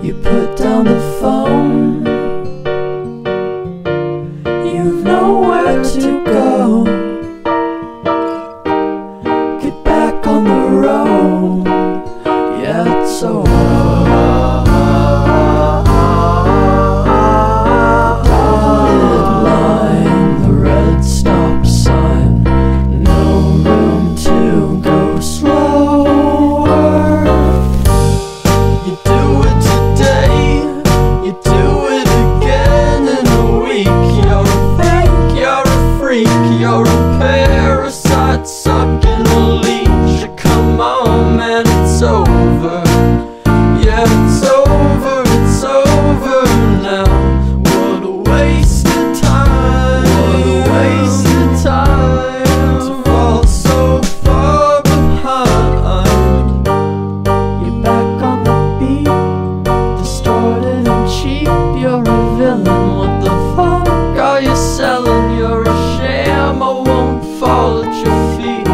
You put down the phone. You've nowhere to go. Get back on the road. freak, you're a parasite sucking a leech. Come on, man, it's over. I won't fall at your feet.